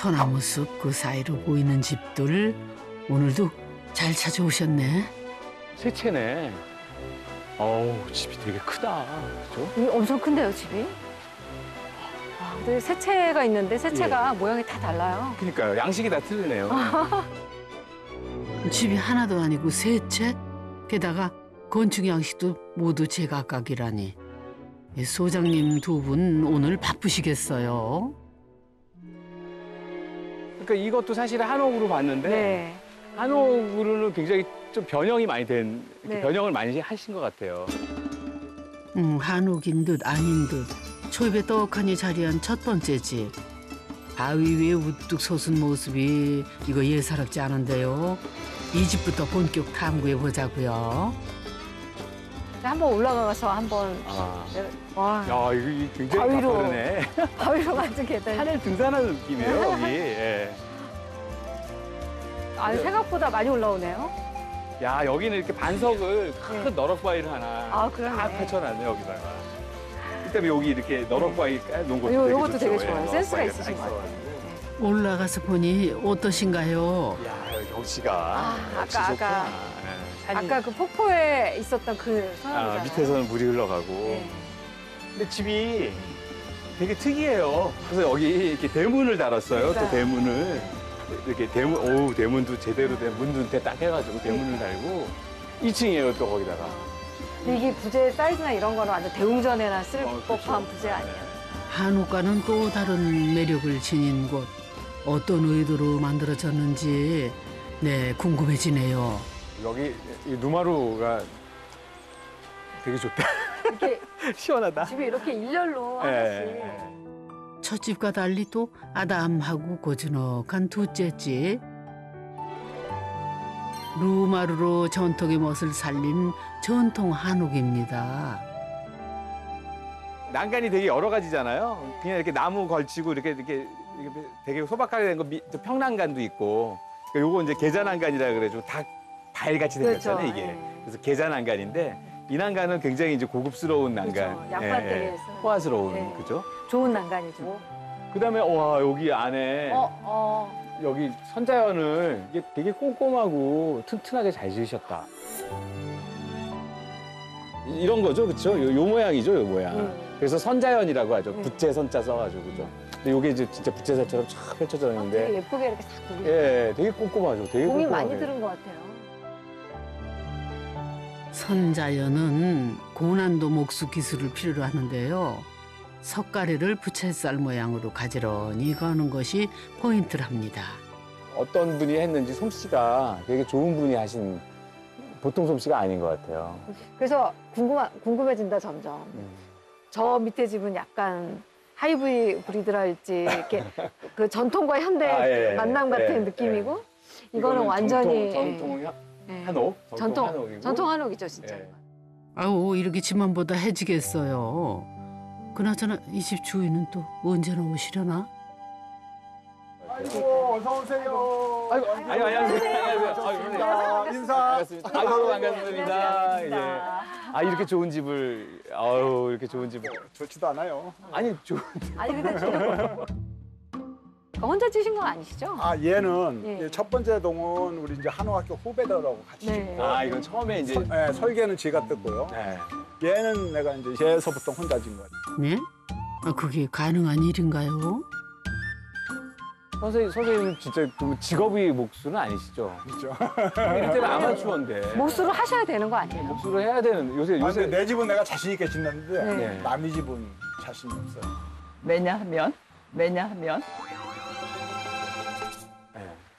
소나무 숲 그 사이로 보이는 집들 오늘도 잘 찾아오셨네. 새 채네. 어우, 집이 되게 크다. 그죠? 이게 엄청 큰데요, 집이? 아, 근데 새채가 있는데 새채가 모양이 다 달라요. 그러니까요. 양식이 다 틀리네요. 집이 하나도 아니고 세 채? 게다가 건축 양식도 모두 제각각이라니. 이 소장님 두 분 오늘 바쁘시겠어요. 그러니까 이것도 사실 한옥으로 봤는데 네. 한옥으로는 굉장히 좀 변형이 많이 된 네. 변형을 많이 하신 것 같아요. 음, 한옥인 듯 아닌 듯 초입에 떡하니 자리한 첫 번째 집. 바위 위에 우뚝 솟은 모습이 이거 예사롭지 않은데요. 이 집부터 본격 탐구해 보자고요. 한번 올라가서 한번 아, 와 야 이거 이- 굉장히 바위로. 가파르네. 바위로 만든 계단. 산을 등산하는 느낌이에요 여기. 예. 아 생각보다 많이 올라오네요. 야 여기는 이렇게 반석을 큰 네. 너럭 바위를 하나 아, 그러네. 딱 펼쳐놨네 여기다가. 그다음에 여기 이렇게 너럭 바위 놓은 것도 요- 되게 요것도 좋죠. 되게 예, 좋아요. 센스가 있으신 딱 것 같아요. 있어가지고. 올라가서 보니 어떠신가요? 야 여기 경치가 아, 역시 아까, 좋구나. 아까. 예, 산이- 아까 그 폭포에 있었던 그 아, 사람이잖아요. 밑에서는 물이 흘러가고. 네. 근데 집이 되게 특이해요. 그래서 여기 이렇게 대문을 달았어요. 또. 대문을 이렇게 대문, 오우 대문도 제대로 된 문둔테 딱 해가지고 대문을 달고 2층이에요 또 거기다가. 근데 이게 부재 사이즈나 이런 거는 완전 대웅전에나 쓸 어, 법한 그렇죠. 부재 아니에요. 한옥과는 또 다른 매력을 지닌 곳. 어떤 의도로 만들어졌는지 네 궁금해지네요. 여기 이 누마루가 되게 좋다. 이렇게 시원하다. 집이 이렇게 일렬로 예, 하나씩. 예. 첫 집과 달리 또 아담하고 고즈넉한 둘째 집. 루마루로 전통의 멋을 살린 전통 한옥입니다. 난간이 되게 여러 가지잖아요. 그냥 이렇게 나무 걸치고 이렇게 이렇게, 이렇게 되게 소박하게 된 거 평난간도 있고. 그러니까 요거 이제 계자난간이라 그래가지고 다 발같이 생겼잖아요 그렇죠. 이게. 예. 그래서 계자 난간인데 이 난간은 굉장히 이제 고급스러운 난간. 그렇죠. 양반댁에서. 호화스러운 예. 그죠? 좋은 난간이죠. 그다음에 와 여기 안에 어, 어. 여기 선자연을 이게 되게 꼼꼼하고 튼튼하게 잘 지으셨다. 이- 이런 거죠, 그렇죠? 요, 요 모양이죠, 요 모양. 음. 그래서 선자연이라고 하죠. 음. 부채 선자 써가지고 그죠. 근데 요게 이제 진짜 부채살처럼 쫙 펼쳐져 되게 있는데, 예쁘게 이렇게 싹 돌리고. 예, 되게 꼼꼼하죠. 되게 공이 꼼꼼하게. 많이 들은 것 같아요. 선자연은 고난도 목수 기술을 필요로 하는데요. 석가래를 부채살 모양으로 가지런히 거는 것이 포인트랍니다. 어떤 분이 했는지 솜씨가 되게 좋은 분이 하신 보통 솜씨가 아닌 것 같아요. 그래서 궁금하, 궁금해진다 점점. 음. 저 밑에 집은 약간 하이브리 브리드랄지 이렇게 그 전통과 현대 아, 예, 예, 만남 예, 같은 예. 느낌이고 이거는 완전히 전통, 전통 한- 예. 한옥, 전통 한옥이고. 전통 한옥이죠 진짜. 예. 아우 이렇게 집만 보다 해지겠어요. 그나저나 이 집 주인은 또 언제나 오시려나? 아이고 어서 오세요. 아이고, 아이고, 안녕하세요. 안녕하세요. 아이고, 자, 인사. 반갑습니다. 아이고, 반갑습니다. 예. 아, 이렇게 좋은 집을, 아유, 이렇게 좋은 집을. 좋지도 않아요. 아니, 좋은. 아니 근데 혼자 찌신 건 아니시죠? 아 얘는 예. 이첫 번째 동은 우리 이제 한옥학교 후배들하고 같이 네. 짓고 아, 이건 처음에 이제. 서- 예, 설계는 지가 뜯고요. 네. 얘는 내가 이제 얘서부터 혼자 진 거지. 네? 아, 그게 가능한 일인가요? 선생님, 선생님 진짜 그 직업이 목수는 아니시죠? 그렇죠. 이때는 아마추어인데. 목수로 하셔야 되는 거 아니에요? 목수로 해야 되는, 요새, 아, 요새. 내 집은 내가 자신 있게 짓는데 네. 남의 집은 자신이 없어요. 왜냐하면 왜냐하면 네.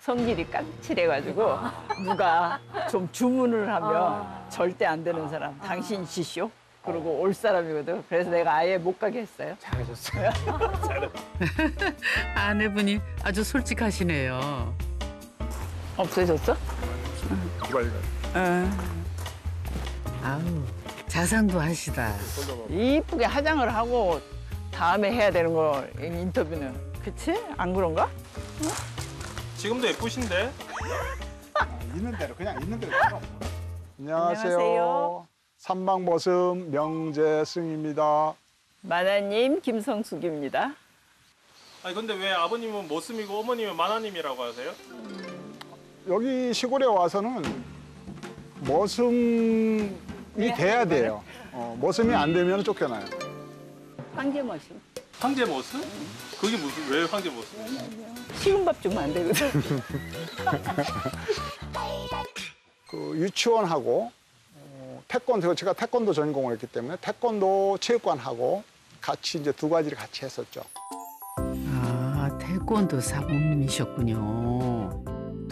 성질이 까칠해가지고 누가 좀 주문을 하면 아. 절대 안 되는 사람 당신 시쇼 그리고 올 사람이거든 그래서 내가 아예 못 가게 했어요 잘하셨어요. 아내분이 아주 솔직하시네요. 없어졌어? 이걸 아우 자상도 하시다. 이쁘게 화장을 하고 다음에 해야 되는 거 인터뷰는 그치? 안 그런가? 지금도 예쁘신데? 있는 대로 그냥 있는 대로. 안녕하세요. 안녕하세요. 삼방보슴 명재승입니다. 마나님 김성숙입니다 아니 근데 왜 아버님은 모슴이고 어머님은 만화님이라고 하세요? 여기 시골에 와서는 머슴이 돼야 돼요. 어, 머슴이 안 되면 쫓겨나요. 황제 머신. 황제 모습? 그게 무슨 왜 황제 모습? 식은 밥 주면 안 되거든. 그 유치원하고 어, 태권도 제가 태권도 전공을 했기 때문에 태권도 체육관하고 같이 이제 두 가지를 같이 했었죠. 아, 태권도 사범이셨군요.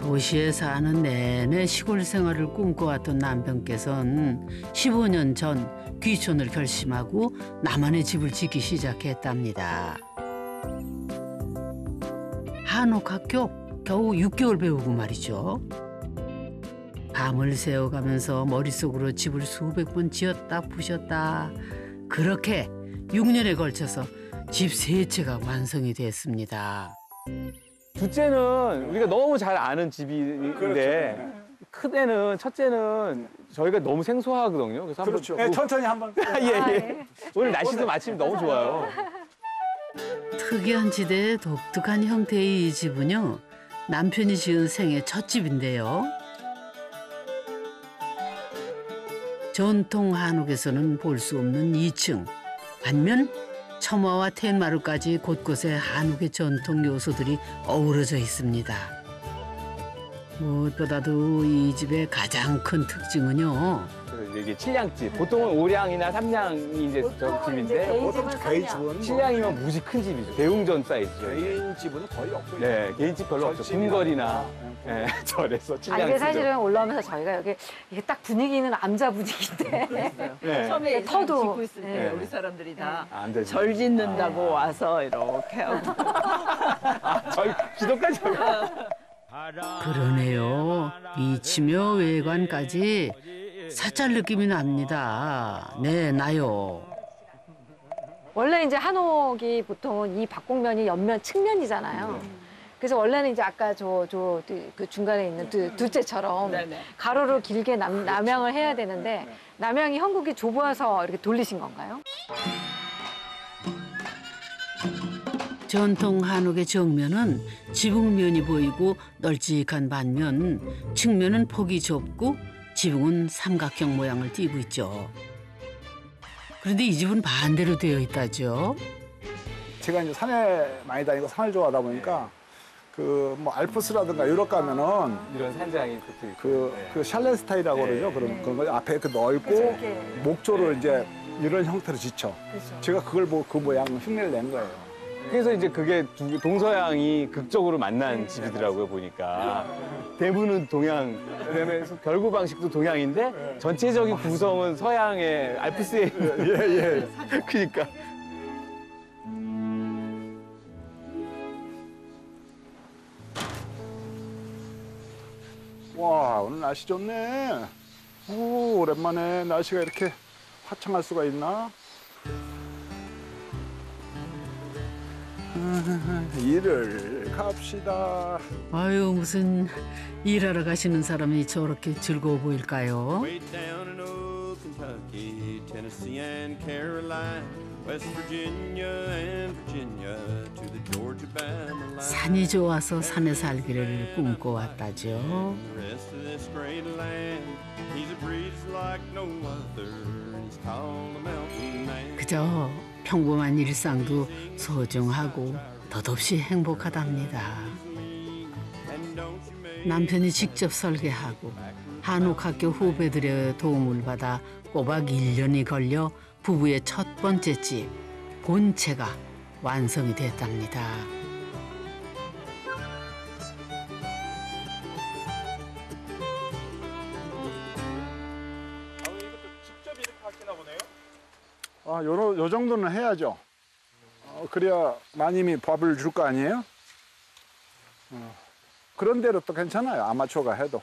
도시에 사는 내내 시골 생활을 꿈꿔왔던 남편께서는 15년 전 귀촌을 결심하고 나만의 집을 짓기 시작했답니다. 한옥학교 겨우 6개월 배우고 말이죠. 밤을 새워가면서 머릿속으로 집을 수백 번 지었다 부셨다. 그렇게 6년에 걸쳐서 집 세 채가 완성이 됐습니다. 둘째는 우리가 너무 잘 아는 집인데 큰 애는 첫째는 저희가 너무 생소하거든요. 그래서 한번 그렇죠. 네, 천천히 한번. 예, 예. 오늘 날씨도 마침 너무 좋아요. 특이한 지대의 독특한 형태의 이 집은요 남편이 지은 생애 첫 집인데요. 전통 한옥에서는 볼 수 없는 2층 반면 처마와 텐마루까지 곳곳에 한옥의 전통 요소들이 어우러져 있습니다. 무엇보다도 이 집의 가장 큰 특징은요. 이게 칠량집. 보통은 오량이나 삼량이 이제 저 집인데 보통 개인 집은 칠량이면 무지 큰 집이죠. 대웅전 사이즈죠. 개인 집은 거의 없고요. 네, 개인 집 별로 없죠. 절집이나. 궁궐이나 예, 절에서 아, 칠량집. 이게 사실은 올라오면서 저희가 여기 이게 딱 분위기는 암자 분위기인데 네. 처음에 터도. 짓고 있을 때 네. 우리 사람들이 다 안 되죠. 절 짓는다고 와서 이렇게 하고 저희 기도까지 그러네요. 미치며 외관까지 사찰 느낌이 납니다. 네, 나요. 원래 이제 한옥이 보통은 이 박공면이 옆면 측면이잖아요. 그래서 원래는 이제 아까 저 저 그 중간에 있는 두, 둘째처럼 네네. 가로로 길게 남, 남양을 해야 되는데 남양이 형국이 좁아서 이렇게 돌리신 건가요? 전통 한옥의 정면은 지붕면이 보이고 널찍한 반면 측면은 폭이 좁고 지붕은 삼각형 모양을 띠고 있죠. 그런데 이 집은 반대로 되어 있다죠. 제가 이제 산에 많이 다니고 산을 좋아하다 보니까 그 뭐 알프스라든가 유럽 가면은 이런 산장이 붙어 있고. 그, 네. 그 샬레 스타일이라고 그러죠. 그런, 그런 거 앞에 그 넓고 이렇게. 목조를 이제 이런 형태로 짓죠. 그렇죠. 제가 그걸 보고 그 모양 흉내를 낸 거예요. 그래서 이제 그게 두- 동서양이 극적으로 만난 집이더라고요 보니까 대부분은 동양 그다음에 결구 방식도 동양인데 전체적인 구성은 서양의 알프스에 예예 그러니까 오늘 날씨 좋네. 오, 오랜만에 날씨가 이렇게 화창할 수가 있나? 음, 일을 갑시다. 아유 무슨 일하러 가시는 사람이 저렇게 즐거워 보일까요? Way down in old Kentucky, Tennessee and Caroline, West Virginia and Virginia to the Georgia Bama line. 산이 좋아서 산에 살기를 꿈꿔왔다죠. The rest of this great land, he's a breeze like no other. He's called the Mountain Man. 그저 평범한 일상도 소중하고 덧없이 행복하답니다. 남편이 직접 설계하고 한옥학교 후배들의 도움을 받아 꼬박 1년이 걸려 부부의 첫 번째 집 본체가 완성이 됐답니다. 아, 요, 요 정도는 해야죠. 어, 그래야 마님이 밥을 줄 거 아니에요? 어, 그런 대로 또 괜찮아요. 아마추어가 해도.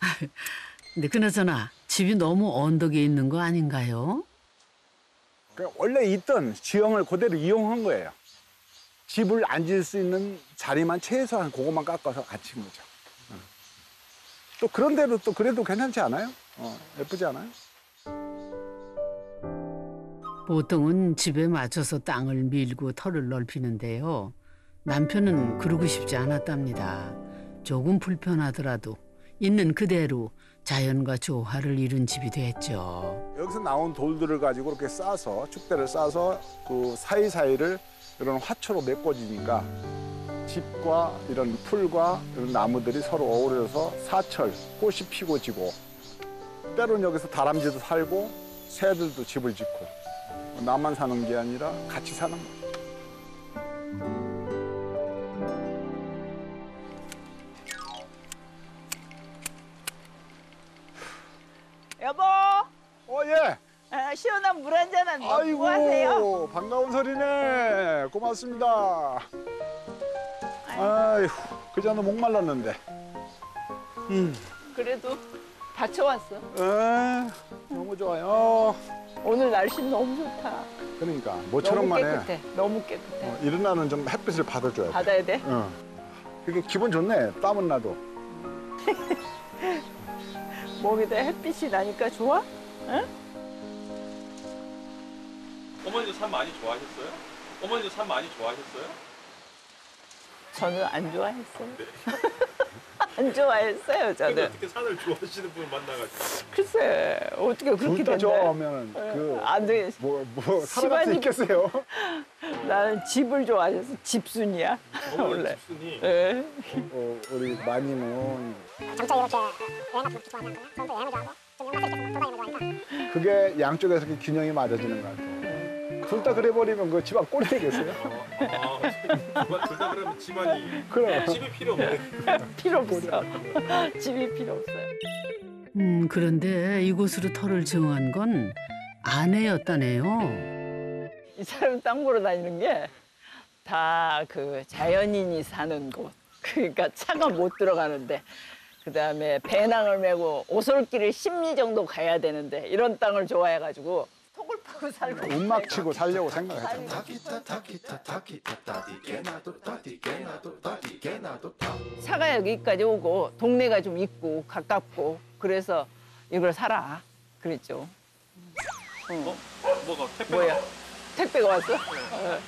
근데 그나저나 집이 너무 언덕에 있는 거 아닌가요? 그러니까 원래 있던 지형을 그대로 이용한 거예요. 집을 앉을 수 있는 자리만 최소한 그것만 깎아서 갖춘 거죠. 어. 또 그런 대로 또 그래도 괜찮지 않아요? 어, 예쁘지 않아요? 보통은 집에 맞춰서 땅을 밀고 털을 넓히는데요. 남편은 그러고 싶지 않았답니다. 조금 불편하더라도 있는 그대로 자연과 조화를 이룬 집이 됐죠. 여기서 나온 돌들을 가지고 이렇게 싸서 축대를 싸서 그 사이사이를 이런 화초로 메꿔지니까 집과 이런 풀과 이런 나무들이 서로 어우러져서 사철 꽃이 피고 지고 때로는 여기서 다람쥐도 살고 새들도 집을 짓고 나만 사는 게 아니라 같이 사는 거예요. 물 한잔한뭐 아이고 하세요? 반가운 소리네. 고맙습니다. 아이고 그전에 목 말랐는데. 그래도 다쳐왔어. 에, 너무 좋아요. 오늘 날씨 너무 좋다. 그러니까 너무 모처럼만 해. 깨끗해. 너무 깨끗해. 어, 날은 좀 햇빛을 받아줘야 돼. 받아야 돼? 어. 그게 기분 좋네. 땀은 나도. 몸에다 햇빛이 나니까 좋아? 어머니도 산 많이 좋아하셨어요? 어머니도 산 많이 좋아하셨어요? 저는 안 좋아했어요. 안 좋아했어요, 근데 저는. 어떻게 산을 좋아하시는 분을 만나가지고 글쎄, 어떻게 그렇게 둘다 된대? 좋아하면 그 안 돼. 뭐, 뭐 살아갈 수 집안이- 있겠어요? 나는 집을 좋아해서 집순이야. 어머니 원래. 집순이 예. 어, 우리 마님은 점차 이렇게 여행을 그렇게 좋아하는 거야. 저는 또 여행을 좋아하고 좀 연락을 계속 돌아다니는 거 좋아하니까. 그게 양쪽에서 이렇게 균형이 맞아지는 것 같아요. 둘 다 그래버리면 그 집안 꼴이 되겠어요? 아, 둘다 그러면 집안이 그럼. 집이 필요 없네 필요 없어. 집이 필요 없어요. 음, 그런데 이곳으로 털을 정한 건 아내였다네요. 이 사람 땅 보러 다니는 게 다 그 자연인이 사는 곳. 그러니까 차가 못 들어가는데 그다음에 배낭을 메고 오솔길을 10리 정도 가야 되는데 이런 땅을 좋아해가지고 속을 파고 살고 운막 치고 살려고 생각했죠. 차가 여기까지 오고 동네가 좀 있고 가깝고 그래서 이걸 사라 그랬죠. 어? 뭐가 택배 뭐야? 택배가 왔어? 어.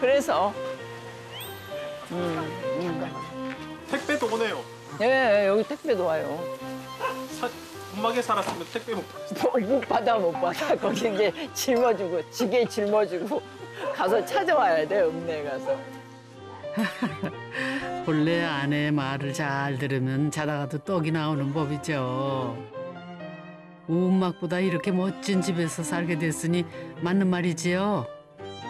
그래서 택배도 오네요 예 여기 택배도 와요. 사, 군막에 살았으면 택배 못 받았어요 뭐, 못 받아 못 받아 거기 이제 짊어지고 지게 짊어지고 가서 찾아와야 돼 읍내에 가서 본래 아내의 말을 잘 들으면 자다가도 떡이 나오는 법이죠. 우음막보다 이렇게 멋진 집에서 살게 됐으니 맞는 말이지요.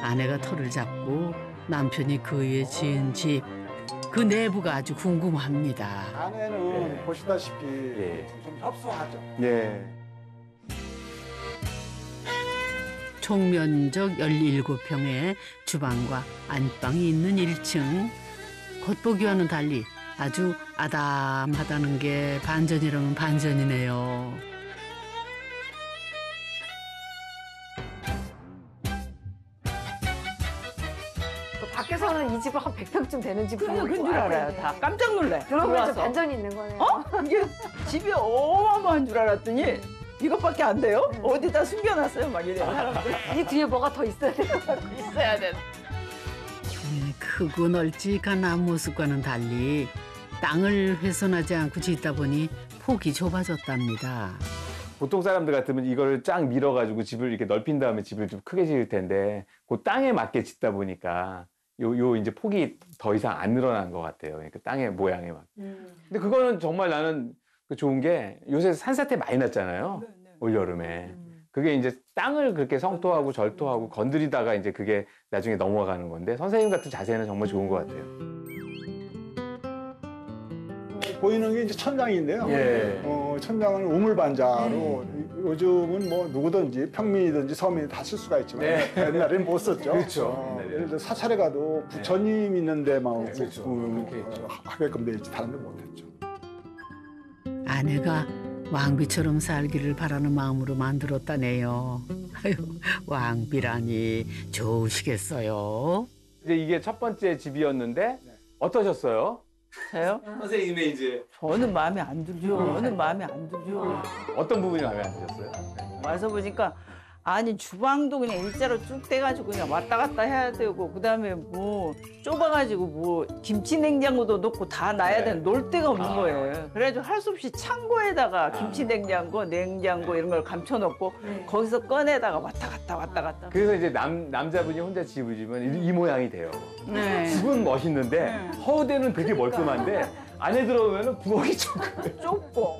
아내가 털을 잡고 남편이 그 위에 지은 집. 그 내부가 아주 궁금합니다. 아내는 보시다시피 예. 좀 협소하죠. 예. 총면적 17평에 주방과 안방이 있는 1층. 겉보기와는 달리 아주 아담하다는 게 반전이라면 반전이네요. 밖에서는 이 집은 한 100평쯤 되는 집 보고 그런 줄 알아요. 다 깜짝 놀래 들어보면 좀 들어와서. 반전이 있는 거네요. 어? 이게 집이 어마어마한 줄 알았더니 이것밖에 안 돼요? 어디다 숨겨놨어요 막 이래 사람들 이 뒤에 뭐가 더 있어야 같아. 있어야 돼 네, 크고 널찍한 앞모습과는 달리 땅을 훼손하지 않고 짓다 보니 폭이 좁아졌답니다. 보통 사람들 같으면 이거를 쫙 밀어가지고 집을 이렇게 넓힌 다음에 집을 좀 크게 지을 텐데 그 땅에 맞게 짓다 보니까 요, 요 이제 폭이 더 이상 안 늘어난 것 같아요. 그러니까 땅의 모양에 맞게. 근데 그거는 정말 나는 그 좋은 게 요새 산사태 많이 났잖아요. 올 여름에. 그게 이제 땅을 그렇게 성토하고 절토하고 건드리다가 이제 그게 나중에 넘어가는 건데 선생님 같은 자세는 정말 좋은 것 같아요. 보이는 게 이제 천장인데요. 예. 어, 천장은 우물반자로 요즘은 뭐 누구든지 평민이든지 서민이 다 쓸 수가 있지만 네. 옛날에는 못 썼죠. 그렇죠. 어, 네, 네. 예를 들어 사찰에 가도 부처님 있는 데만 그렇죠. 어, 그렇게 있죠. 하게끔 돼 있지 다른 데 못 했죠. 아내가 왕비처럼 살기를 바라는 마음으로 만들었다네요. 아유, 왕비라니 좋으시겠어요. 이제 이게 첫 번째 집이었는데 어떠셨어요? 저요? 선생님의 이제 저는 마음에 안 들죠 저는 마음에 안 들죠 어떤 부분이 마음에 안 드셨어요? 와서 보니까 아니 주방도 그냥 일자로 쭉 떼가지고 그냥 왔다 갔다 해야 되고 그다음에 뭐 좁아가지고 뭐 김치 냉장고도 넣고 다 놔야 네. 되는 놀 데가 없는 아. 거예요. 그래가지고 할 수 없이 창고에다가 김치 냉장고, 냉장고 이런 걸 감춰놓고 네. 거기서 꺼내다가 왔다 갔다 왔다 갔다. 그래서 이제 남, 남자분이 혼자 집을 지으면 이, 이 모양이 돼요. 네. 집은 멋있는데 허우대는 되게 멀끔한데 안에 들어오면 부엌이 조금 좁고.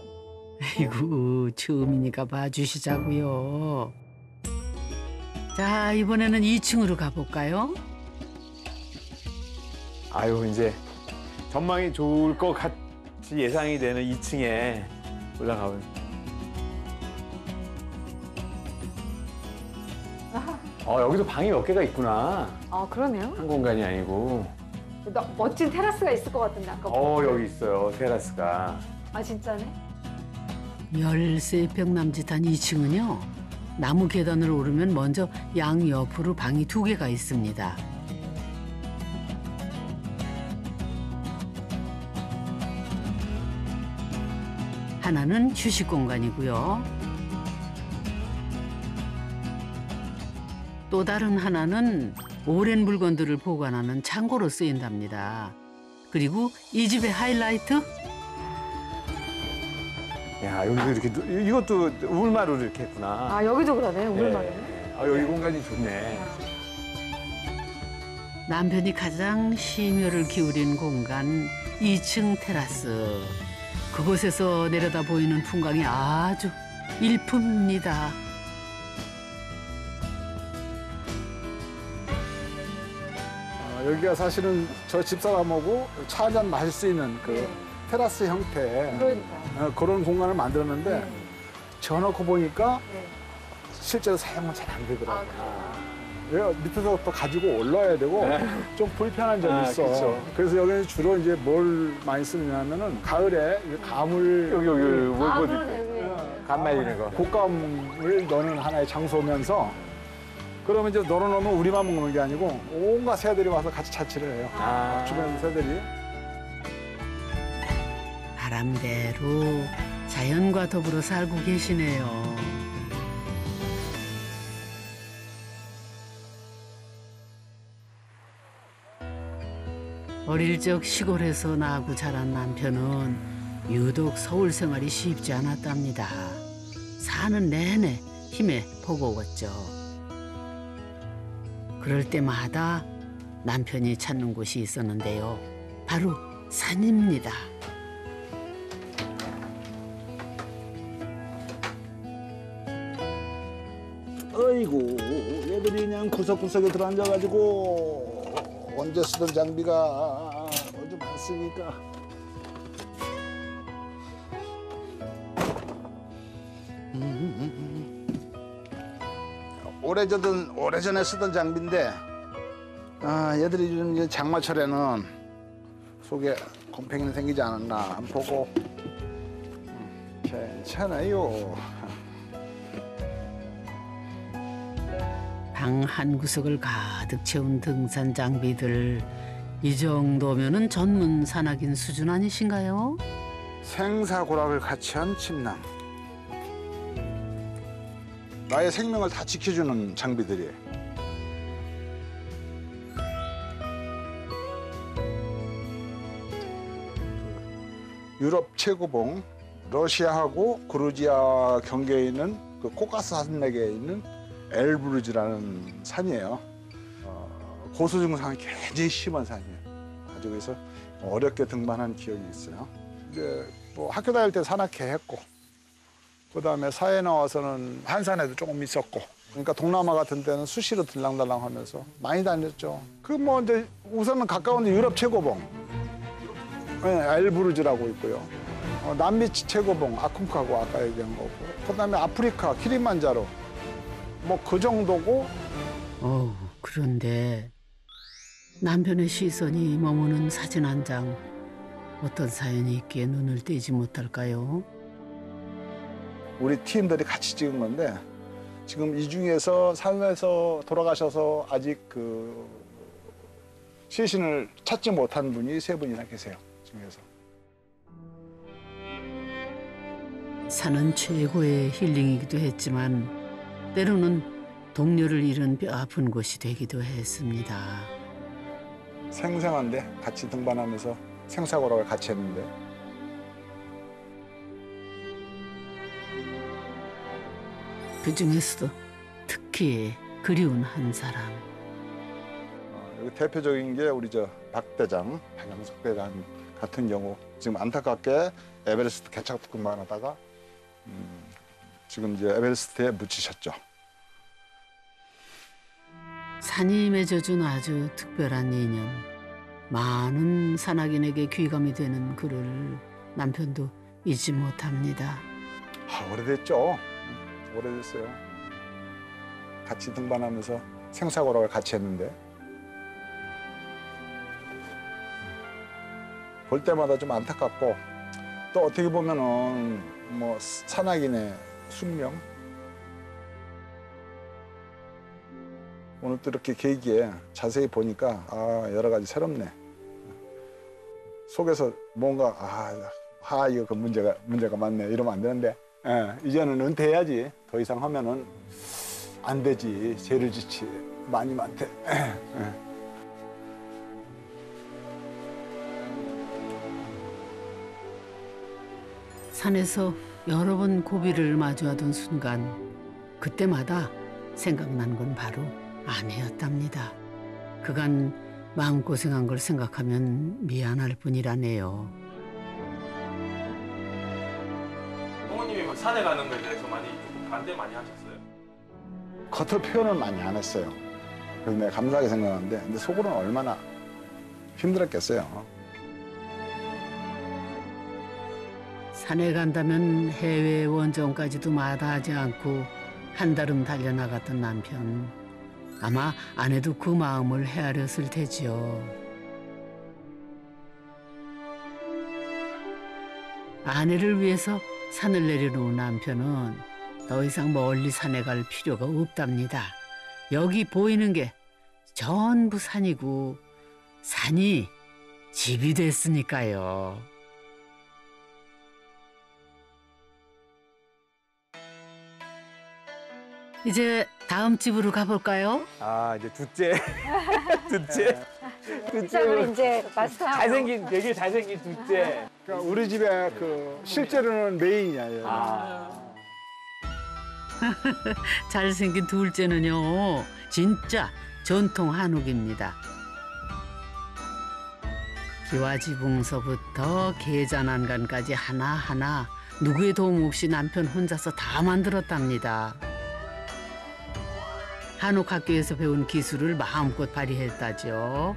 아이고 처음이니까 봐주시자고요. 자 이번에는 2층으로 가볼까요? 아유 이제 전망이 좋을 것 같이 예상이 되는 2층에 올라가면 어 여기도 방이 몇 개가 있구나 아 그러네요. 한 공간이 아니고 너- 멋진 테라스가 있을 것 같은데 아까. 어 여기 있어요 테라스가 아 진짜네. 열세 평 남짓한 2층은요. 나무 계단을 오르면 먼저 양 옆으로 방이 두 개가 있습니다. 하나는 휴식 공간이고요. 또 다른 하나는 오랜 물건들을 보관하는 창고로 쓰인답니다. 그리고 이 집의 하이라이트 야 여기도 이렇게 누- 이것도 울마루 이렇게 했구나 아 여기도 그러네. 우물마루. 네. 아 여기 공간이 좋네 남편이 가장 심혈을 기울인 공간 2층 테라스. 그곳에서 내려다 보이는 풍광이 아주 일품입니다. 어, 여기가 사실은 저 집사람하고 차 한 잔 마실 수 있는 그 테라스 형태 그러니까. 어, 그런 공간을 만들었는데 네. 저놓고 보니까 네. 실제로 사용은 잘안 아, 되더라고요. 왜 밑에서 또 가지고 올라야 되고 좀 불편한 점이 아, 있어. 그쵸. 그래서 여기는 주로 이제 뭘 많이 쓰냐면은 가을에 이 가물 여기 여기 뭐, 아 뭐, 그러네. 여기. 간 말리는 거 곶감을 넣는 하나의 장소면서 그러면 이제 널어놓으면 우리만 먹는 게 아니고 온갖 새들이 와서 같이 자취를 해요. 아. 주변 새들이. 바람대로 자연과 더불어 살고 계시네요. 어릴 적 시골에서 나고 자란 남편은 유독 서울 생활이 쉽지 않았답니다. 사는 내내 힘에 버거웠죠. 그럴 때마다 남편이 찾는 곳이 있었는데요. 바로 산입니다. 어이구 얘들이 그냥 구석구석에 들어앉아가지고 언제 쓰던 장비가 요즘 안 쓰니까 오래전 오래전에 쓰던 장비인데 아 얘들이 요즘 이제 장마철에는 속에 곰팡이는 생기지 않았나 한번 보고 음, 괜찮아요. 방 한 구석을 가득 채운 등산 장비들 이 정도면은 전문 산악인 수준 아니신가요? 생사고락을 같이 한 침낭. 나의 생명을 다 지켜주는 장비들이에요. 그 유럽 최고봉, 러시아하고 그루지아 경계에 있는 그 코카스 산맥에 있는 엘브루즈라는 산이에요. 어, 고소 증상이 굉장히 심한 산이에요. 아주 그래서 어렵게 등반한 기억이 있어요. 이제 뭐 학교 다닐 때 산악회 했고 그 다음에 사회 나와서는 한산에도 조금 있었고 그러니까 동남아 같은 데는 수시로 들랑달랑 하면서 많이 다녔죠. 그 뭐 이제 우선은 가까운 데 유럽 최고봉 네, 엘브루즈라고 있고요. 어, 남미 최고봉 아쿵카고 아까 얘기한 거고 그 다음에 아프리카 키리만자로 뭐 그 정도고 어우, 그런데 남편의 시선이 머무는 사진 한 장 어떤 사연이 있기에 눈을 떼지 못할까요? 우리 팀들이 같이 찍은 건데 지금 이 중에서 삶에서 돌아가셔서 아직 그 시신을 찾지 못한 분이 세 분이나 계세요. 중에서. 산은 최고의 힐링이기도 했지만 때로는 동료를 잃은 뼈 아픈 곳이 되기도 했습니다. 생생한데 같이 등반하면서 생사고락을 같이 했는데 그 중에서도 특히 그리운 한 사람. 어, 여기 대표적인 게 우리 저 박대장 박영석 대장 같은 경우 지금 안타깝게 에베레스트 개척 등반하다가 음, 지금 이제 에베레스트에 묻히셨죠. 산이 맺어준 아주 특별한 인연. 많은 산악인에게 귀감이 되는 그를 남편도 잊지 못합니다. 아, 오래됐죠. 음, 오래됐어요. 같이 등반하면서 생사고락을 같이 했는데 볼 때마다 좀 안타깝고 또 어떻게 보면은 뭐 산악인의 숙명. 오늘 또 이렇게 계기에 자세히 보니까 아 여러 가지 새롭네. 속에서 뭔가 아, 아 이거 그 문제가 문제가 많네. 이러면 안 되는데 예, 이제는 은퇴해야지. 더 이상 하면은 안 되지. 죄를 짓지. 많이 많대. 예. 산에서 여러 번 고비를 마주하던 순간 그때마다 생각난 건 바로 아내였답니다. 그간 마음고생한 걸 생각하면 미안할 뿐이라네요. 어머님이 막 산에 가는 거에 대해서 많이 반대 많이 하셨어요? 겉으로 표현은 많이 안 했어요 그래서 내가 감사하게 생각하는데 근데 속으로는 얼마나 힘들었겠어요 산에 간다면 해외 원정까지도 마다하지 않고 한달음 달려나갔던 남편. 아마 아내도 그 마음을 헤아렸을 테지요. 아내를 위해서 산을 내려놓은 남편은 더 이상 멀리 산에 갈 필요가 없답니다. 여기 보이는 게 전부 산이고 산이 집이 됐으니까요. 이제 다음 집으로 가볼까요? 아 이제 둘째 둘째 짝을 이제 마스터하고 잘생긴 되게 잘생긴 둘째 그러니까 우리 집에 그 실제로는 메인이야 얘가. 아 잘생긴 둘째는요, 진짜 전통 한옥입니다. 기와지붕서부터 계잔안간까지 하나하나 누구의 도움 없이 남편 혼자서 다 만들었답니다. 한옥 학교에서 배운 기술을 마음껏 발휘했다죠.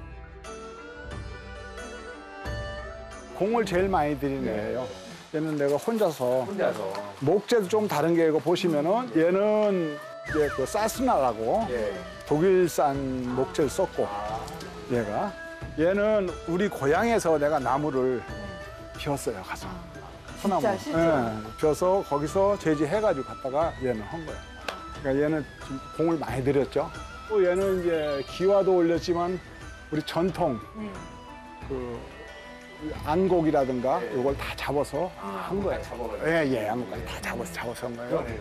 공을 제일 많이 들이는 애예요. 얘는 내가 혼자서 혼자서 목재도 좀 다른 게 이거 보시면은 얘는 이제 그 사스나라고 예. 독일산 목재를 썼고 얘가 얘는 우리 고향에서 내가 나무를 비웠어요 가서 소나무 진짜, 실제로? 예, 비워서 거기서 제지해가지고 갔다가 얘는 한 거예요. 그러니까 얘는 좀 공을 많이 들였죠. 또 얘는 이제 기와도 올렸지만 우리 전통 네. 그 안곡이라든가 이걸 다 잡아서 한 거예요. 예, 예, 안곡까지 다 잡아서 잡아서 한 거예요. 예.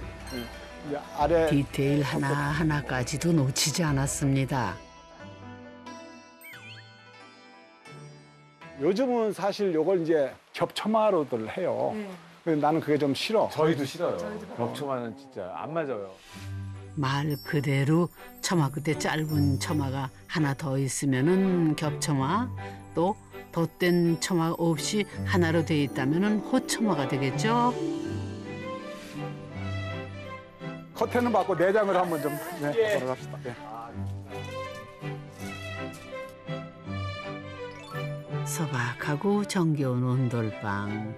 이제 아래 디테일 하나 하나까지도 놓치지 않았습니다. 요즘은 사실 요걸 이제 겹쳐마로들 해요. 근데 나는 그게 좀 싫어. 저희도 싫어요 벽초만은 진짜 안 맞아요 말 그대로 처마 끝에 짧은 처마가 하나 더 있으면은 겹처마 또 덧댄 처마 없이 하나로 돼 있다면은 호처마가 되겠죠. 커튼은 받고 내장을 한번 좀 네, 예. 걸어갑시다. 예. 소박하고 정겨운 온돌방.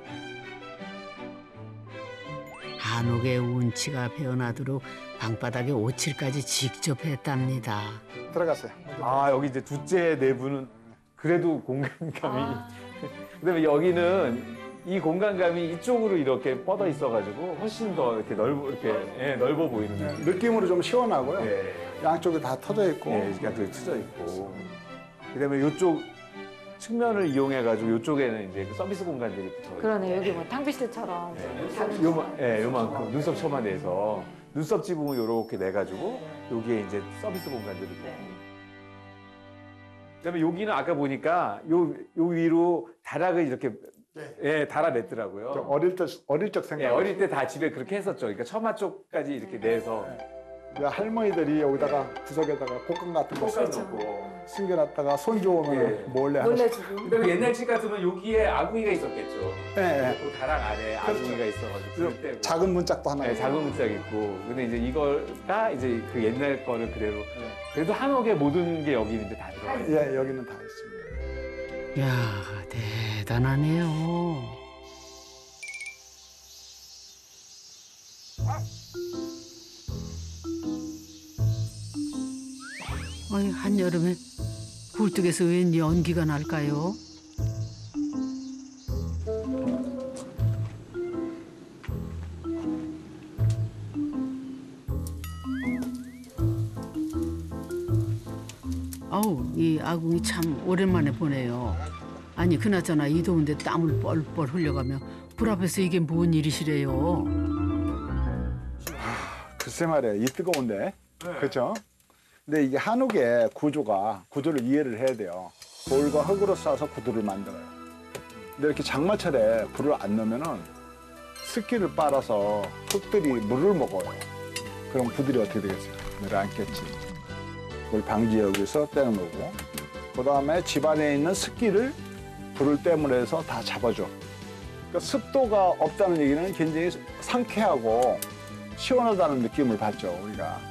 한옥의 운치가 배어나도록 방바닥에 오칠까지 직접 했답니다. 들어갔어요. 아 여기 이제 둘째 내부는 그래도 공간감이 그다음에 여기는 이 공간감이 이쪽으로 이렇게 뻗어 있어가지고 훨씬 더 이렇게 넓어 이렇게 예, 넓어 보이는 네, 느낌. 느낌으로 좀 시원하고요. 예, 양쪽에 다 터져 있고. 예, 또 트져 있고. 그다음에 이쪽 측면을 이용해 가지고 이쪽에는 이제 그 서비스 공간들이 붙어. 그러네 여기 뭐 탕비실처럼 작은 요만, 예, 요만큼 눈썹 처마 내서 눈썹 지붕을 이렇게 내 가지고 여기에 이제 서비스 공간들을 두고 그다음에 여기는 아까 보니까 요, 요 위로 다락을 이렇게 예, 달아냈더라고요. 저 어릴 때 어릴 적 예, 생각. 어릴 때 다 집에 그렇게 했었죠. 그러니까 처마 쪽까지 이렇게 내서 왜 할머니들이 여기다가 구석에다가 꽃감 같은 거 숨- 넣고. 숨겨놨다가 손주 오면 예. 몰래 하나씩. 놀래주고. 그다음에 옛날 집 같으면 여기에 아궁이가 있었겠죠. 예, 예. 그 다락 안에 아궁이가 있어가지고 불 때고. 작은 문짝도 하나. 네, 있고. 작은 문짝 있고. 근데 이제 이거가 이제 그 옛날 거를 그대로. 그래도 한옥의 모든 게 여기 이제 다 들어가 있어요. 예, 여기는 다 있습니다. 야 대단하네요. 어이 한여름에 굴뚝에서 웬 연기가 날까요? 아우 이 아궁이 참 오랜만에 보네요. 아니 그나저나 이 더운데 땀을 뻘뻘 흘려가며 불 앞에서 이게 뭔 일이시래요? 글쎄 말이야, 이 뜨거운데. 그렇죠? 근데 이게 한옥의 구조가 구조를 이해를 해야 돼요. 돌과 흙으로 싸서 구두를 만들어요. 근데 이렇게 장마철에 불을 안 넣으면은 습기를 빨아서 흙들이 물을 먹어요. 그럼 부들이 어떻게 되겠어요? 내려앉겠지. 그걸 방지하기 위해서 떼어놓고 그 다음에 집안에 있는 습기를 불을 때문에 해서 다 잡아줘. 그러니까 습도가 없다는 얘기는 굉장히 상쾌하고 시원하다는 느낌을 받죠, 우리가.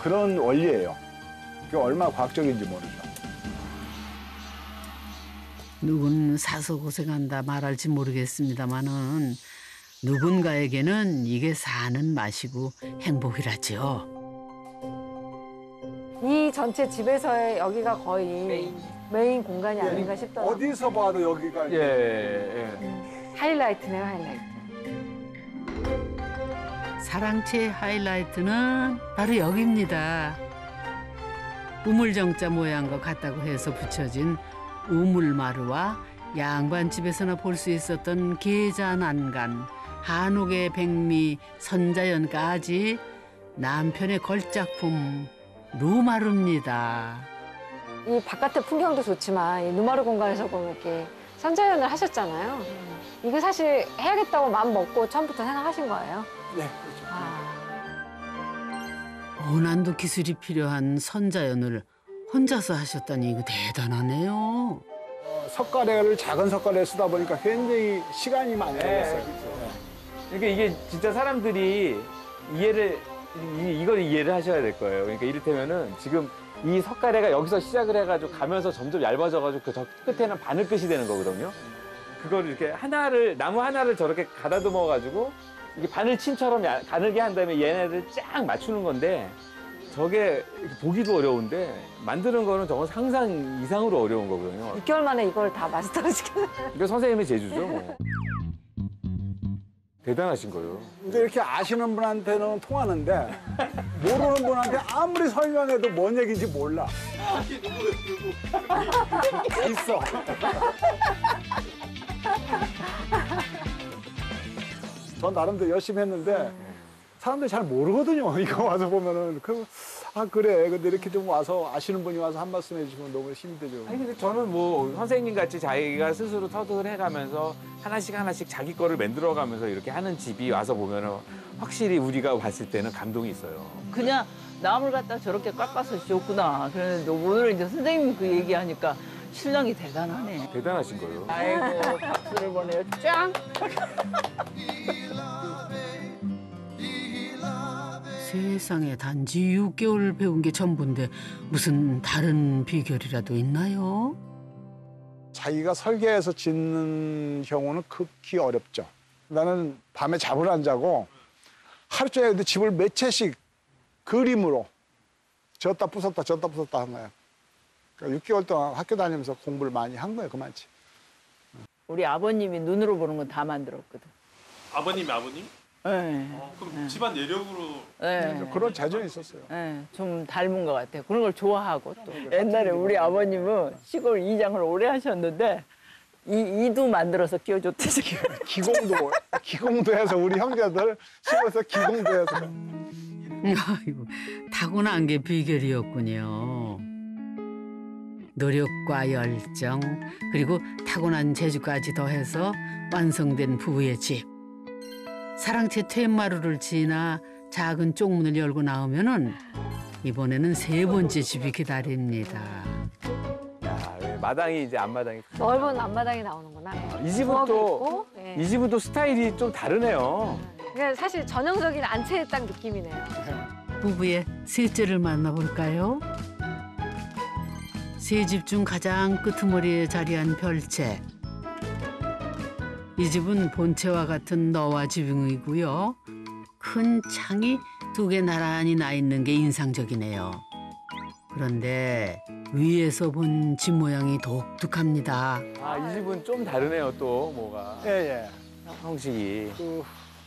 음, 그런 원리예요. 그게 얼마나 과학적인지 모르죠. 누군 사서 고생한다 말할지 모르겠습니다마는 누군가에게는 이게 사는 맛이고 행복이라죠. 이 전체 집에서의 여기가 거의 메인, 공간이 아닌가 싶더라고요. 어디서 봐도 여기가 예, 예. 하이라이트네요, 하이라이트. 사랑채 하이라이트는 바로 여기입니다. 우물정자 모양과 같다고 해서 붙여진 우물마루와 양반집에서나 볼 수 있었던 계자난간, 한옥의 백미, 선자연까지 남편의 걸작품 루마루입니다. 이 바깥의 풍경도 좋지만 이 누마르 공간에서 보면 이렇게 선자연을 하셨잖아요. 이게 사실 해야겠다고 마음 먹고 처음부터 생각하신 거예요. 네, 그렇죠. 아, 고난도 기술이 필요한 선자연을 혼자서 하셨다니 이거 대단하네요. 어, 석가래를 작은 석가래 쓰다 보니까 굉장히 시간이 많이 네, 걸렸어요. 그러니까 이게 진짜 사람들이 이해를 이, 이걸 이해를 하셔야 될 거예요. 그러니까 이를테면은 지금 이 석가래가 여기서 시작을 해가지고 가면서 점점 얇아져가지고 그 저 끝에는 바늘끝이 되는 거거든요. 그걸 이렇게 하나를 나무 하나를 저렇게 가다듬어가지고 이게 바늘침처럼 야- 가늘게 한 다음에 얘네를 쫙 맞추는 건데 저게 이렇게 보기도 어려운데 만드는 거는 정말 상상 이상으로 어려운 거거든요. 6개월 만에 이걸 다 마스터를 시켰어요. 이거 선생님의 재주죠. 뭐. 대단하신 거예요. 근데 이렇게 아시는 분한테는 통하는데 모르는 분한테 아무리 설명해도 뭔 얘기인지 몰라. 있어. 전 나름대로 열심히 했는데 사람들이 잘 모르거든요. 이거 와서 보면은 그, 아 그래. 근데 이렇게 좀 와서 아시는 분이 와서 한 말씀 해주시면 너무 힘이 되죠. 아니 근데 저는 뭐 선생님 같이 자기가 스스로 터득을 해가면서 하나씩 하나씩 자기 거를 만들어가면서 이렇게 하는 집이 와서 보면은 확실히 우리가 봤을 때는 감동이 있어요. 그냥 나무를 갖다 저렇게 깎아서 지었구나. 그런데 오늘 이제 선생님이 그 얘기하니까 신랑이 대단하네. 대단하신 거예요. 아이고 박수를 보내요. 짱. 세상에 단지 6개월 배운 게 전부인데 무슨 다른 비결이라도 있나요? 자기가 설계해서 짓는 경우는 극히 어렵죠. 나는 밤에 잠을 안 자고 하루 종일 근데 집을 몇 채씩 그림으로 졌다 부쉈다 졌다 부쉈다 한 거야. 그러니까 6개월 동안 학교 다니면서 공부를 많이 한 거예요, 그만치. 우리 아버님이 눈으로 보는 건 다 만들었거든. 아버님이 아버님? 네. 어, 그럼 집안 내력으로 네. 그런 재주는 있었어요. 네, 좀 닮은 것 같아요. 그런 걸 좋아하고 또. 옛날에 우리 아버님은 시골 이장을 오래 하셨는데 이 이도 만들어서 끼워줬대. 기공도 기공도 해서 우리 형제들 심어서 기공도 해서 아이고, 타고난 게 비결이었군요. 노력과 열정, 그리고 타고난 재주까지 더해서 완성된 부부의 집. 사랑채 퇴마루를 지나 작은 쪽문을 열고 나오면은 이번에는 세 번째 집이 기다립니다. 야, 왜 마당이 이제 앞마당이. 넓은 앞마당이 나오는구나. 이 집은 부엌이 또, 있고, 예. 이 집은 또 스타일이 좀 다르네요. 그러니까 사실 전형적인 안채의 딱 느낌이네요. 부부의 셋째를 만나볼까요? 세 집 중 가장 끄트머리에 자리한 별채. 이 집은 본체와 같은 너와 지붕이고요. 큰 창이 두 개 나란히 나 있는 게 인상적이네요. 그런데 위에서 본 집 모양이 독특합니다. 아, 이 집은 좀 다르네요, 또, 뭐가. 예 예. 형식이. 그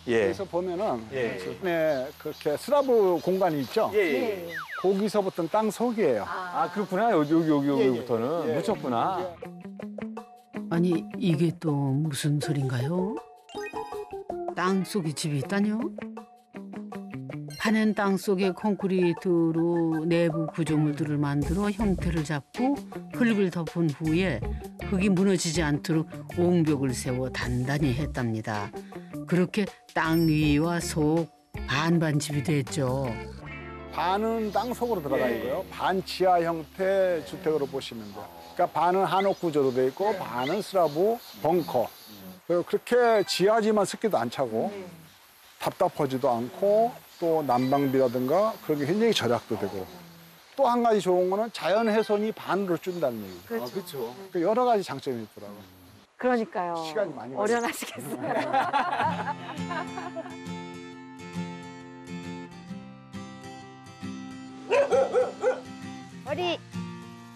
예. 여기서 보면은 예. 네 그렇게 슬라브 공간이 있죠. 예, 예. 예. 거기서부터는 땅 속이에요. 아, 그렇구나. 여기, 여기, 여기, 예, 예. 여기부터는. 예. 묻혔구나. 아니 이게 또 무슨 소린가요? 땅 속에 집이 있다뇨? 파낸 땅 속에 콘크리트로 내부 구조물들을 만들어 형태를 잡고 흙을 덮은 후에 흙이 무너지지 않도록 옹벽을 세워 단단히 했답니다. 그렇게 땅 위와 속 반반 집이 됐죠. 반은 땅 속으로 들어가 있고요. 반 지하 형태 주택으로 보시면 돼요. 그러니까 반은 한옥 구조로 돼 있고 반은 슬라브 벙커. 그리고 그렇게 지하지만 습기도 안 차고 답답하지도 않고 또 난방비라든가 그런 게 굉장히 절약도 되고 또 한 가지 좋은 거는 자연 훼손이 반으로 줄다는 얘기예요. 그렇죠. 아, 그렇죠. 그 여러 가지 장점이 있더라고요. 그러니까요. 시간이 많이 어련하시겠어요. 우리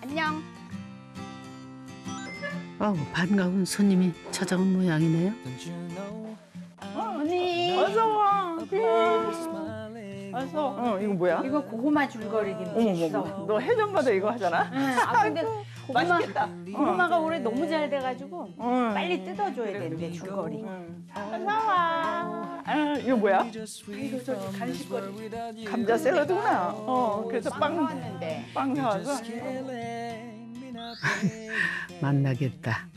안녕. 아우 반가운 손님이 찾아온 모양이네요. 언니 어서 와. 어서. 어, 이거 뭐야? 이거 고구마 줄거리 김치 있어. 너 해전마다 이거 하잖아? 응, 아 근데 고구마 맛있겠다. 고구마가 올해 너무 잘 돼가지고 응. 빨리 뜯어줘야 되는데 줄거리. 어서 와. 아, 이거 뭐야? 이거 저기 간식거리. 감자 샐러드구나. 어, 그래서 빵 빵, 사왔는데. 빵 사와서. 만나겠다.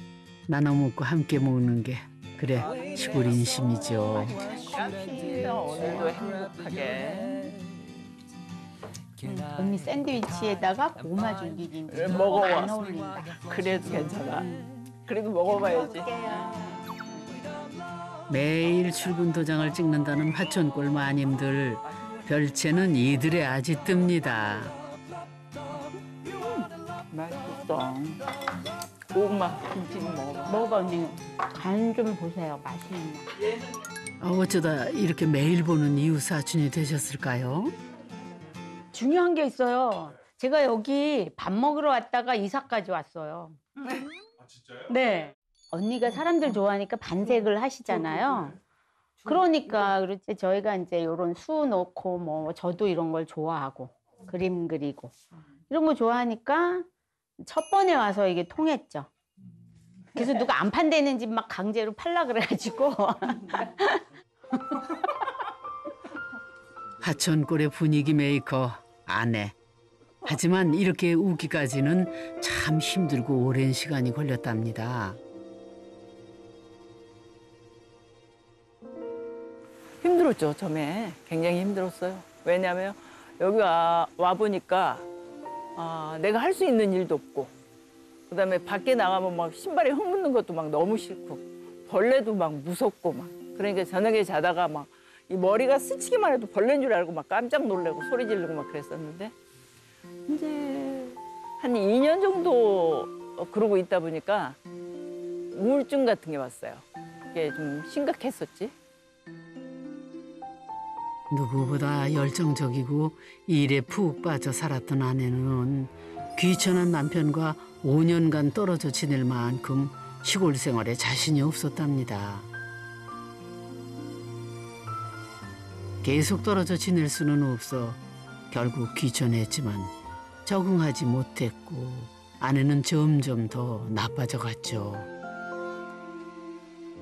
나눠 먹고 함께 먹는 게 그래 시골 인심이죠. 깜짝이야. 오늘도 행복하게. 언니 샌드위치에다가 고구마 줄기 김치. 그래, 먹어봐. 안 어울린다. 그래도 괜찮아. 그래도 먹어봐야지. 매일 출근 도장을 찍는다는 화천골 마님들 별채는 이들의 아지 뜹니다. 맛있어. 고구마 김치는 먹어봐. 먹어봐 언니. 간 좀 보세요. 맛이 있나. 아, 어쩌다 이렇게 매일 보는 이웃 사촌이 되셨을까요? 중요한 게 있어요. 제가 여기 밥 먹으러 왔다가 이사까지 왔어요. 아 진짜요? 네. 언니가 사람들 좋아하니까 반색을 하시잖아요. 그러니까 그렇지 저희가 이제 이런 수 놓고 뭐 저도 이런 걸 좋아하고 그림 그리고 이런 거 좋아하니까 첫 번에 와서 이게 통했죠. 그래서 누가 안 판대는 집 막 강제로 팔라 그래가지고 화천골의 분위기 메이커 아내. 하지만 이렇게 웃기까지는 참 힘들고 오랜 시간이 걸렸답니다. 힘들었죠, 처음에. 굉장히 힘들었어요. 왜냐하면 여기 와, 와보니까 아, 내가 할 수 있는 일도 없고 그다음에 밖에 나가면 막 신발에 흙 묻는 것도 막 너무 싫고 벌레도 막 무섭고 막 그러니까 저녁에 자다가 막 이 머리가 스치기만 해도 벌레인 줄 알고 막 깜짝 놀래고 소리 지르고 막 그랬었는데 이제 한 2년 정도 그러고 있다 보니까 우울증 같은 게 왔어요. 그게 좀 심각했었지. 누구보다 열정적이고 일에 푹 빠져 살았던 아내는 귀천한 남편과 5년간 떨어져 지낼 만큼 시골 생활에 자신이 없었답니다. 계속 떨어져 지낼 수는 없어 결국 귀천했지만 적응하지 못했고 아내는 점점 더 나빠져 갔죠.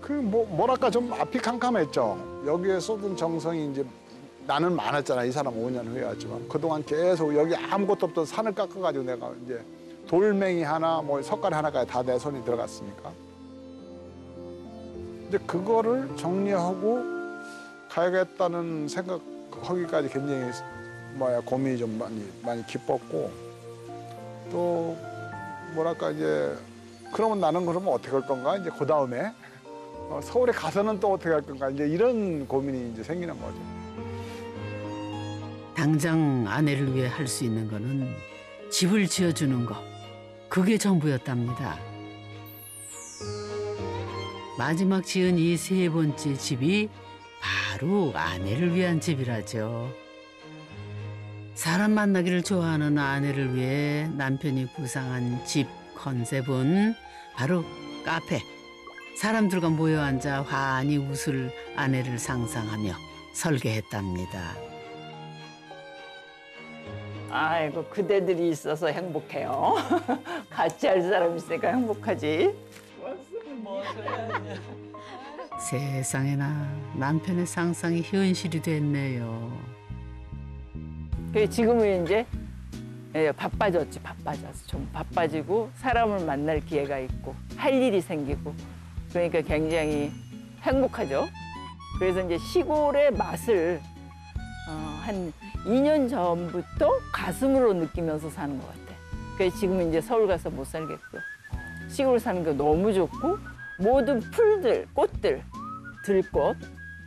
그 뭐 뭐랄까 좀 앞이 캄캄했죠. 여기에 쏟은 정성이 이제 나는 많았잖아. 이 사람 5년 후에 왔지만 그동안 계속 여기 아무것도 없던 산을 깎아가지고 내가 이제 돌멩이 하나, 뭐 석가리 하나까지 다 내 손이 들어갔으니까. 이제 그거를 정리하고 가야겠다는 생각 하기까지 굉장히 뭐야 고민이 좀 많이 많이 기뻤고 또 뭐랄까 이제 그러면 나는 그러면 어떻게 할 건가 이제 그 다음에 어, 서울에 가서는 또 어떻게 할 건가 이제 이런 고민이 이제 생기는 거죠. 당장 아내를 위해 할 수 있는 거는 집을 지어주는 거. 그게 전부였답니다. 마지막 지은 이 세 번째 집이 바로 아내를 위한 집이라죠. 사람 만나기를 좋아하는 아내를 위해 남편이 구상한 집 컨셉은 바로 카페. 사람들과 모여 앉아 환히 웃을 아내를 상상하며 설계했답니다. 아이고 그대들이 있어서 행복해요. 같이 할 사람 있으니까 행복하지. 세상에나 남편의 상상이 현실이 됐네요. 그 지금은 이제 예, 바빠졌지 바빠졌어 좀 바빠지고 사람을 만날 기회가 있고 할 일이 생기고 그러니까 굉장히 행복하죠. 그래서 이제 시골의 맛을 어, 한 2년 전부터 가슴으로 느끼면서 사는 것 같아. 그래서 지금은 이제 서울 가서 못 살겠고 시골 사는 게 너무 좋고 모든 풀들, 꽃들, 들꽃,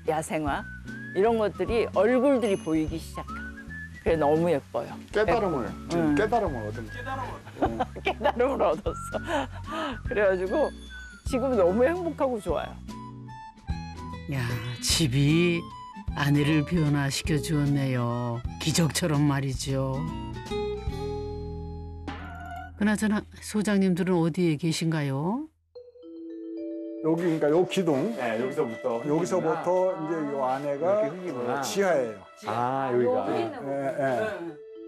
야생화 이런 것들이 얼굴들이 보이기 시작해. 그게 너무 예뻐요. 깨달음을 음. 깨달음을 얻은 깨달음을 얻었어. 그래가지고 지금 너무 행복하고 좋아요. 야, 집이 아내를 변화시켜 주었네요. 기적처럼 말이죠. 그나저나 소장님들은 어디에 계신가요? 여기 그러니까 요 기둥 네, 여기서부터. 여기서부터 이제 요 안에가 이렇게 흙이구나. 어, 지하예요. 아, 여기가. 예, 예.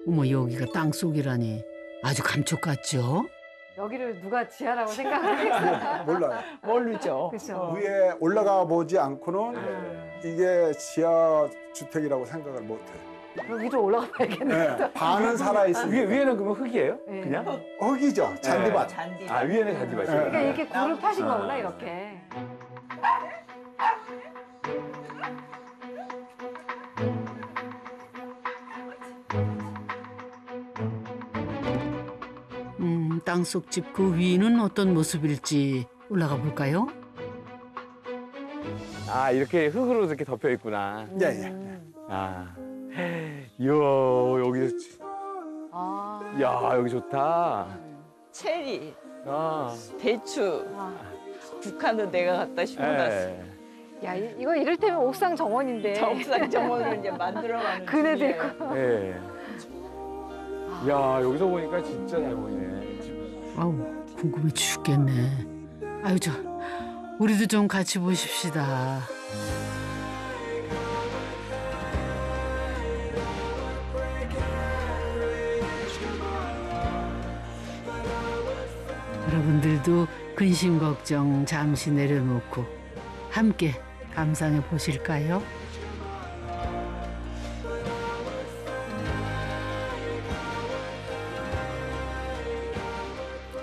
어머 여기가 땅속이라니 아주 감쪽 같죠? 여기를 누가 지하라고 생각하겠어. 몰라요. 모르죠. 그렇죠. 위에 올라가 보지 않고는 이게 지하 주택이라고 생각을 못 해요. 그럼 위로 올라가 봐야겠네. 예, 반은 살아 위에, 있으니까 위에는 그러면 흙이에요? 네. 그냥? 흙이죠. 잔디밭. 잔디. 아, 위에는 잔디밭이에요. 그러니까 이렇게 굴을 파신 아. 거구나 이렇게. 음, 땅속 집 그 위는 어떤 모습일지 올라가 볼까요? 아, 이렇게 흙으로 이렇게 덮여 있구나. 예, 예. 아. 이야, 여기, 아. 야, 여기 좋다. 체리, 아. 대추. 북한도 내가 갖다 심어놨어. 예. 야 이- 이거 이를테면 옥상 정원인데. 정상 정원을 이제 만들어가는 그네도 중이에요. 있고. 예. 야, 여기서 보니까 진짜 잘 보이네. 아우 궁금해 죽겠네. 아유 저 우리도 좀 같이 보십시다. 여러분들도 근심 걱정 잠시 내려놓고 함께 감상해 보실까요?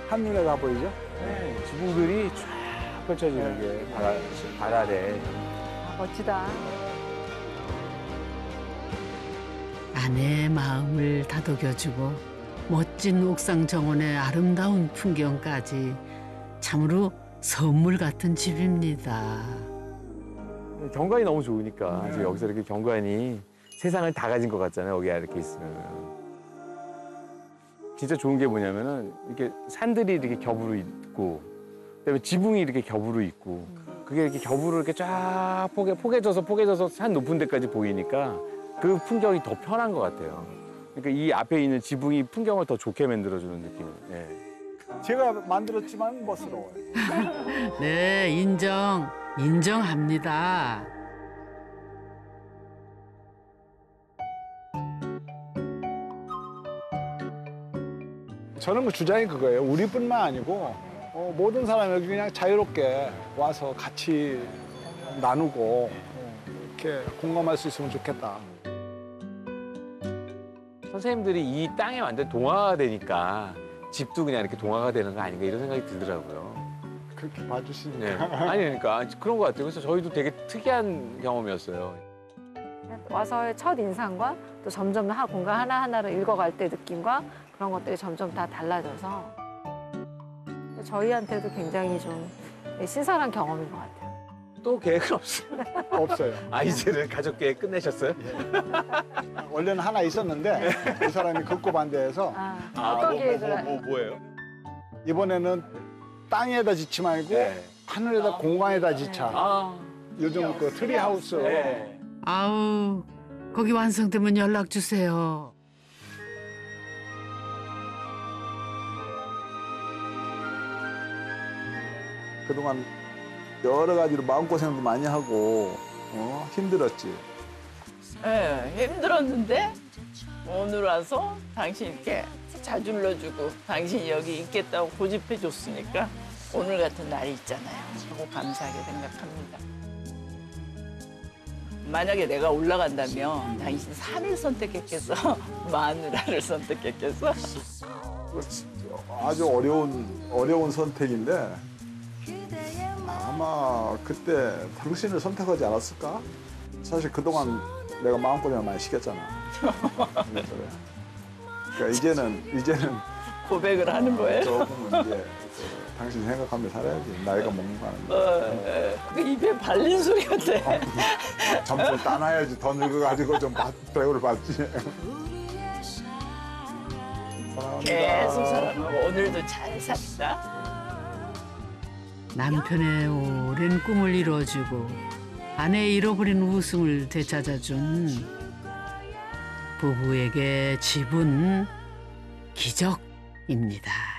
한눈에 다 보이죠? 네, 지붕들이 쫙 펼쳐지는 게 바다, 바다래. 아, 멋지다. 아내의 마음을 다독여주고 멋진 옥상 정원의 아름다운 풍경까지 참으로 선물 같은 집입니다. 경관이 너무 좋으니까 지금 여기서 이렇게 경관이 세상을 다 가진 것 같잖아요. 여기 이렇게 있으면. 진짜 좋은 게 뭐냐면은 이렇게 산들이 이렇게 겹으로 있고 그다음에 지붕이 이렇게 겹으로 있고 그게 이렇게 겹으로 이렇게 쫙 포개 포개져서 포개져서 산 높은 데까지 보이니까 그 풍경이 더 편한 것 같아요. 그러니까 이 앞에 있는 지붕이 풍경을 더 좋게 만들어주는 느낌. 예. 제가 만들었지만 멋스러워요. 네, 인정, 인정합니다. 저는 그 주장이 그거예요. 우리뿐만 아니고 어, 모든 사람이 여기 그냥 자유롭게 와서 같이 나누고 어, 이렇게 공감할 수 있으면 좋겠다. 선생님들이 이 땅에 완전 동화가 되니까 집도 그냥 이렇게 동화가 되는 거 아닌가 이런 생각이 들더라고요. 그렇게 봐주시니까. 네. 아니 그러니까 그런 것 같아요. 그래서 저희도 되게 특이한 경험이었어요. 와서의 첫 인상과 또 점점 하 공간 하나하나를 읽어갈 때 느낌과 그런 것들이 점점 다 달라져서 저희한테도 굉장히 좀 신선한 경험인 것 같아요. 또 계획은 없어요. 없어요. 아 이제는 가족 계획 끝내셨어요? 원래는 하나 있었는데 이 사람이 극구 반대해서 아, 아, 어떤 뭐, 계획을 뭐, 뭐, 뭐예요? 이번에는 땅에다 짓지 말고 네. 하늘에다 공간에다 짓자. 아, 요즘 그 트리하우스 네. 아우 거기 완성되면 연락 주세요. 그동안 여러 가지로 마음고생도 많이 하고 어? 힘들었지. 예, 힘들었는데 오늘 와서 당신 이렇게 저질러주고 당신 여기 있겠다고 고집해 줬으니까 오늘 같은 날이 있잖아요. 하고 감사하게 생각합니다. 만약에 내가 올라간다면 당신 산을 선택했겠어? 마누라를 선택했겠어? 아주 어려운 어려운 선택인데 아마 그때 당신을 선택하지 않았을까? 사실 그동안 내가 마음고생을 많이 시켰잖아. 그러니까 이제는 이제는 고백을 하는 거예요? 조금 이제 그 당신 생각하며 살아야지. 나이가 먹는 거 어. 그 입에 발린 소리 같아. 점점 따놔야지. 더 늙어가지고 좀 받- 대우를 받지. 계속 사랑하고 오늘도 잘 삽시다. 남편의 오랜 꿈을 이뤄주고 아내의 잃어버린 웃음을 되찾아준 부부에게 집은 기적입니다.